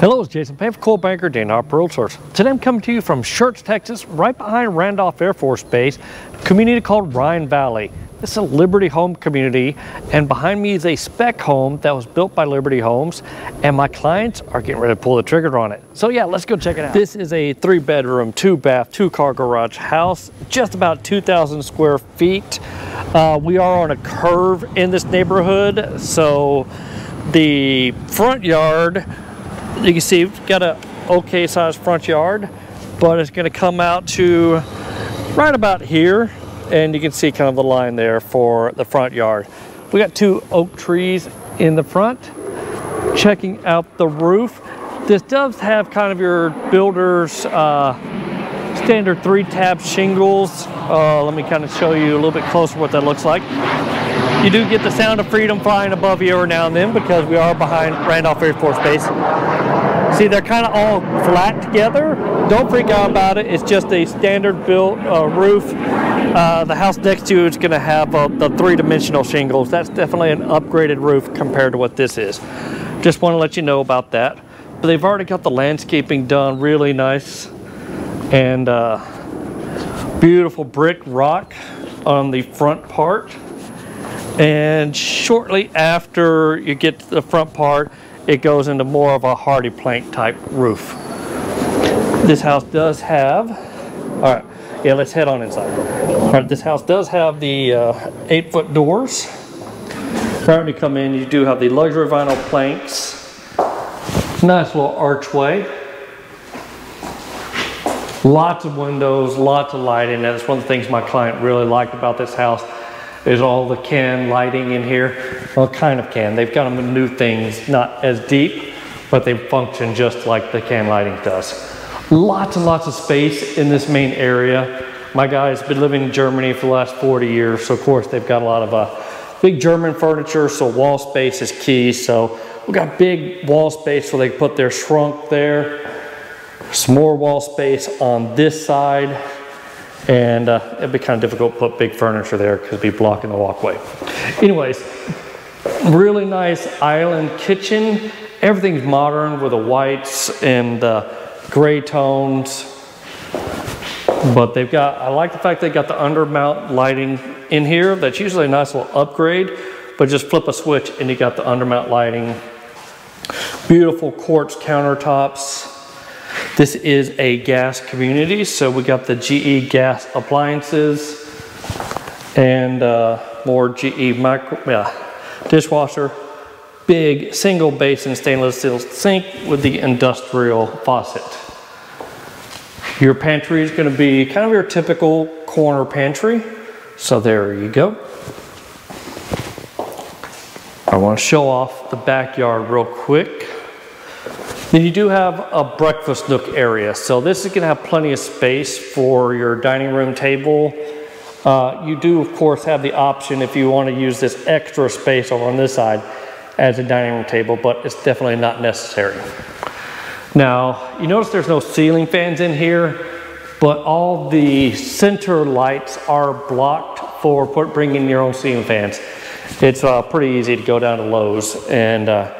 Hello, it's Jason Payne for Coldwell Banker, D'Ann Harper Realtors. Today I'm coming to you from Schertz, Texas, right behind Randolph Air Force Base, community called Rhine Valley. This is a Liberty Home community, and behind me is a spec home that was built by Liberty Homes, and my clients are getting ready to pull the trigger on it. So yeah, let's go check it out. This is a three bedroom, two bath, two car garage house, just about 2,000 square feet. Uh, we are on a curve in this neighborhood, so the front yard you can see we've got a okay sized front yard, but it's gonna come out to right about here. And you can see kind of the line there for the front yard. We got two oak trees in the front. Checking out the roof. This does have kind of your builder's uh, standard three tab shingles. Uh, let me kind of show you a little bit closer what that looks like. You do get the sound of freedom flying above you every now and then because we are behind Randolph Air Force Base. See, they're kind of all flat together. Don't freak out about it. It's just a standard built uh, roof. Uh, the house next to you is going to have uh, the three-dimensional shingles. That's definitely an upgraded roof compared to what this is. Just want to let you know about that. But they've already got the landscaping done really nice and uh, beautiful brick rock on the front part. And shortly after you get to the front part, it goes into more of a HardiePlank type roof. This house does have, all right, yeah, let's head on inside. All right, this house does have the uh, eight foot doors. When you come in, you do have the luxury vinyl planks. Nice little archway. Lots of windows, lots of lighting. That's one of the things my client really liked about this house there's all the can lighting in here. Well, kind of can. They've got them new things, not as deep, but they function just like the can lighting does. Lots and lots of space in this main area. My guy's been living in Germany for the last 40 years, so of course they've got a lot of uh, big German furniture, so wall space is key. So we've got big wall space where they put their Schrank there. Some more wall space on this side and uh, it'd be kind of difficult to put big furniture there because it'd be blocking the walkway. Anyways, really nice island kitchen. Everything's modern with the whites and the gray tones. But they've got, I like the fact they got the undermount lighting in here. That's usually a nice little upgrade, but just flip a switch and you got the undermount lighting. Beautiful quartz countertops. This is a gas community, so we got the GE gas appliances and uh, more GE micro, yeah, dishwasher, big single basin stainless steel sink with the industrial faucet. Your pantry is going to be kind of your typical corner pantry. So there you go. I want to show off the backyard real quick. Then you do have a breakfast nook area. So this is gonna have plenty of space for your dining room table. Uh, you do of course have the option if you wanna use this extra space over on this side as a dining room table, but it's definitely not necessary. Now, you notice there's no ceiling fans in here, but all the center lights are blocked for bringing your own ceiling fans. It's uh, pretty easy to go down to Lowe's and uh,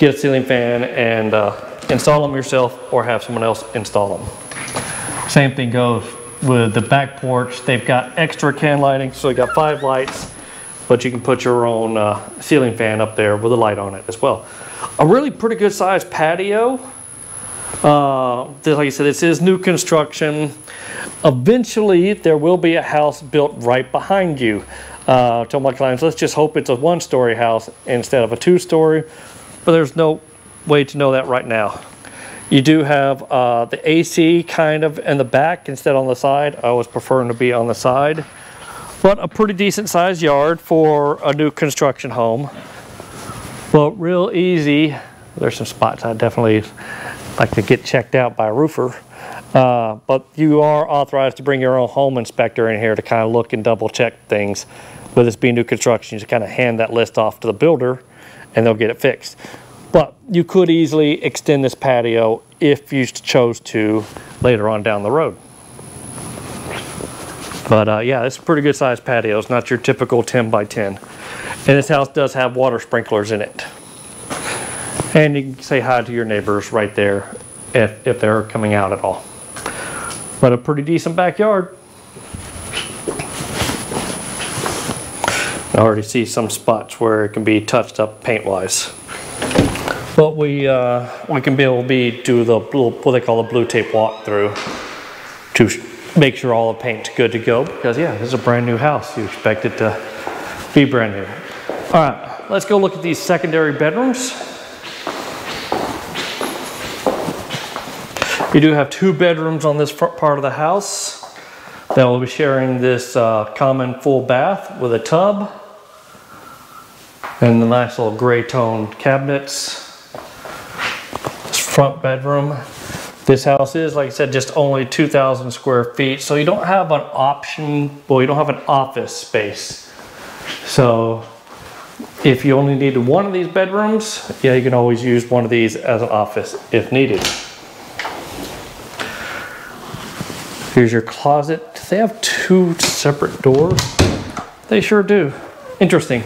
get a ceiling fan and uh, install them yourself or have someone else install them. Same thing goes with the back porch. They've got extra can lighting, so they got five lights, but you can put your own uh, ceiling fan up there with a light on it as well. A really pretty good sized patio. Uh, like I said, this is new construction. Eventually, there will be a house built right behind you. Uh, tell my clients, let's just hope it's a one-story house instead of a two-story but there's no way to know that right now. You do have uh, the AC kind of in the back instead on the side. I was preferring to be on the side. But a pretty decent sized yard for a new construction home. Well, real easy. There's some spots I definitely like to get checked out by a roofer. Uh, but you are authorized to bring your own home inspector in here to kind of look and double check things. With this being new construction, you just kind of hand that list off to the builder and they'll get it fixed. But you could easily extend this patio if you chose to later on down the road. But uh, yeah, it's a pretty good sized patio. It's not your typical 10 by 10. And this house does have water sprinklers in it. And you can say hi to your neighbors right there if, if they're coming out at all. But a pretty decent backyard. Already see some spots where it can be touched up paint wise. But we uh, we can be able to be do the little, what they call a blue tape walkthrough to make sure all the paint's good to go because yeah, this is a brand new house. You expect it to be brand new. All right, let's go look at these secondary bedrooms. You do have two bedrooms on this front part of the house. Then we'll be sharing this uh, common full bath with a tub and the nice little gray toned cabinets. This front bedroom. This house is, like I said, just only 2,000 square feet. So you don't have an option, well, you don't have an office space. So if you only need one of these bedrooms, yeah, you can always use one of these as an office if needed. Here's your closet. Do they have two separate doors? They sure do. Interesting.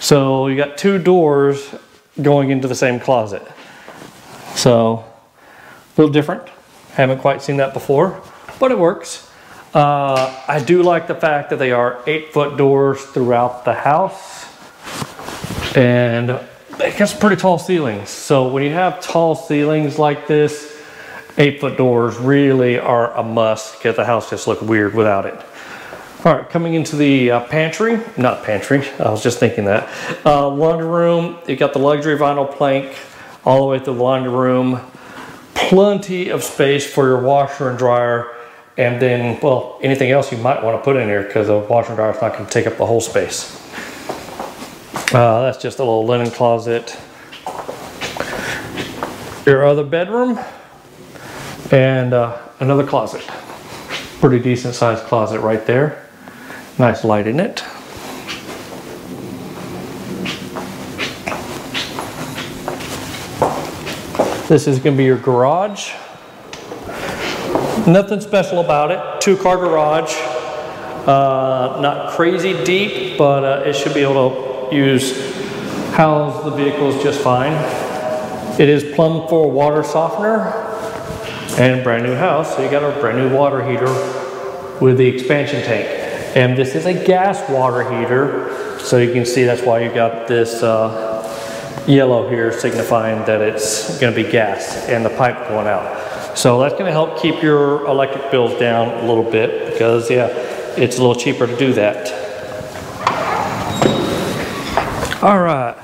So you got two doors going into the same closet. So a little different. Haven't quite seen that before, but it works. Uh, I do like the fact that they are eight foot doors throughout the house and it gets pretty tall ceilings. So when you have tall ceilings like this, eight foot doors really are a must because the house just look weird without it. All right, coming into the uh, pantry, not pantry, I was just thinking that. Uh, laundry room, you got the luxury vinyl plank all the way through the laundry room. Plenty of space for your washer and dryer. And then, well, anything else you might want to put in here because the washer and dryer is not going to take up the whole space. Uh, that's just a little linen closet. Your other bedroom, and uh, another closet. Pretty decent sized closet right there. Nice light in it. This is going to be your garage. Nothing special about it. Two car garage. Uh, not crazy deep, but uh, it should be able to use house the vehicles just fine. It is plumbed for water softener and brand new house. So you got a brand new water heater with the expansion tank. And this is a gas water heater. So you can see that's why you got this uh, yellow here signifying that it's gonna be gas and the pipe going out. So that's gonna help keep your electric bills down a little bit because yeah, it's a little cheaper to do that. All right,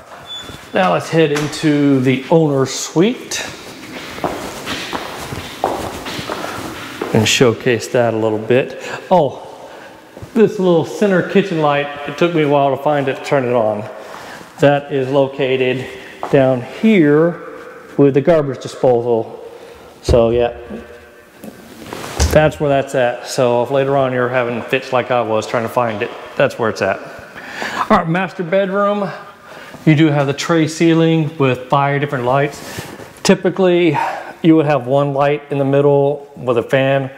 now let's head into the owner's suite. and showcase that a little bit. Oh, this little center kitchen light, it took me a while to find it turn it on. That is located down here with the garbage disposal. So yeah, that's where that's at. So if later on you're having fits like I was trying to find it, that's where it's at. All right, master bedroom. You do have the tray ceiling with five different lights. Typically, you would have one light in the middle with a fan,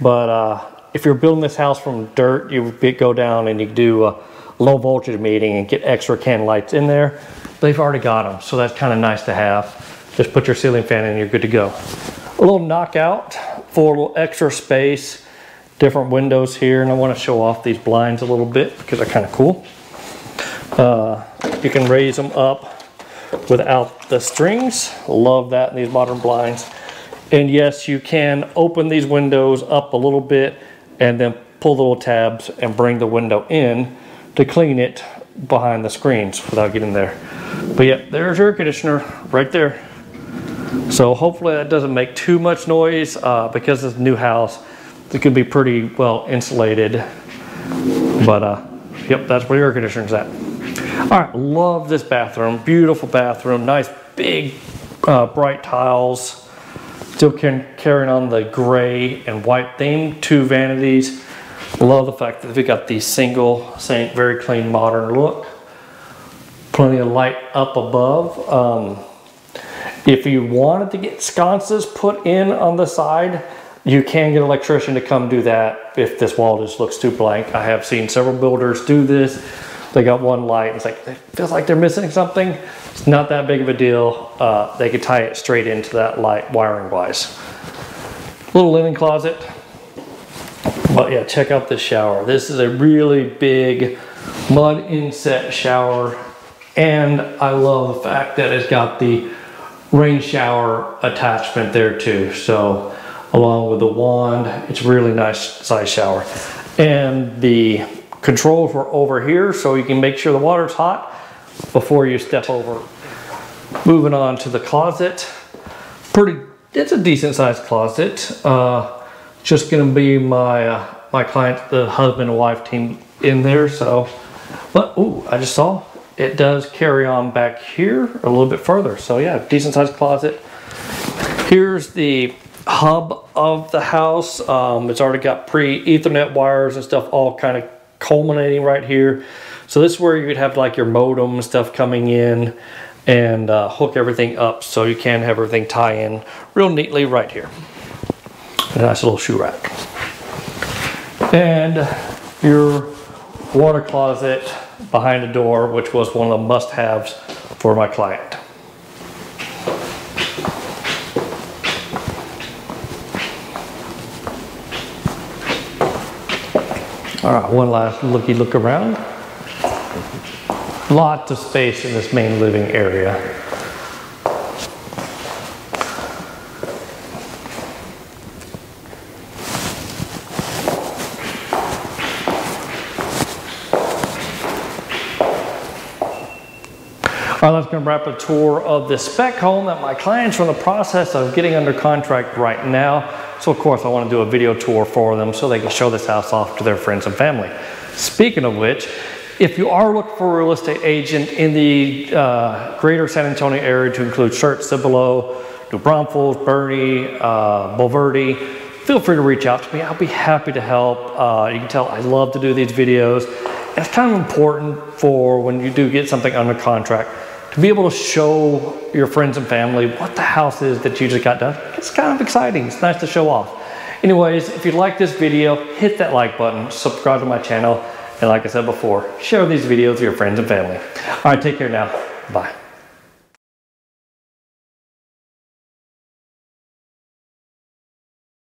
but uh, if you're building this house from dirt, you go down and you do a low voltage meeting and get extra can lights in there. They've already got them, so that's kind of nice to have. Just put your ceiling fan in and you're good to go. A little knockout for a little extra space. Different windows here, and I want to show off these blinds a little bit because they're kind of cool. Uh, you can raise them up without the strings. Love that in these modern blinds. And yes, you can open these windows up a little bit and then pull the little tabs and bring the window in to clean it behind the screens without getting there. But yeah, there's your air conditioner right there. So hopefully that doesn't make too much noise uh, because it's a new house. It could be pretty well insulated. But uh, yep, that's where your air conditioner's at. All right, love this bathroom. Beautiful bathroom. Nice big uh, bright tiles. Still carrying on the gray and white theme. Two vanities. Love the fact that we got the single very clean modern look. Plenty of light up above. Um, if you wanted to get sconces put in on the side, you can get an electrician to come do that if this wall just looks too blank. I have seen several builders do this they got one light. It's like, it feels like they're missing something. It's not that big of a deal. Uh, they could tie it straight into that light wiring wise. Little linen closet. But yeah, check out this shower. This is a really big mud inset shower. And I love the fact that it's got the rain shower attachment there too. So along with the wand, it's really nice size shower. And the controls were over here so you can make sure the water's hot before you step over. Moving on to the closet. Pretty, it's a decent sized closet. Uh, just gonna be my, uh, my client, the husband and wife team in there. So, but, oh, I just saw it does carry on back here a little bit further. So yeah, decent sized closet. Here's the hub of the house. Um, it's already got pre-ethernet wires and stuff all kind of culminating right here. So this is where you would have like your modem stuff coming in and uh, hook everything up so you can have everything tie in real neatly right here. A nice little shoe rack. And your water closet behind the door, which was one of the must-haves for my client. All right, one last looky look around. Lots of space in this main living area. All right, let's go wrap a tour of the spec home that my clients are in the process of getting under contract right now. So of course I want to do a video tour for them so they can show this house off to their friends and family. Speaking of which, if you are looking for a real estate agent in the uh, greater San Antonio area to include Schertz, Cibolo, New Braunfels, Boerne, uh, Bulverde, feel free to reach out to me. I'll be happy to help. Uh, you can tell I love to do these videos. It's kind of important for when you do get something under contract to be able to show your friends and family what the house is that you just got done. It's kind of exciting. It's nice to show off. Anyways, if you like this video, hit that like button, subscribe to my channel, and like I said before, share these videos with your friends and family. All right, take care now. Bye.